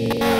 Yeah.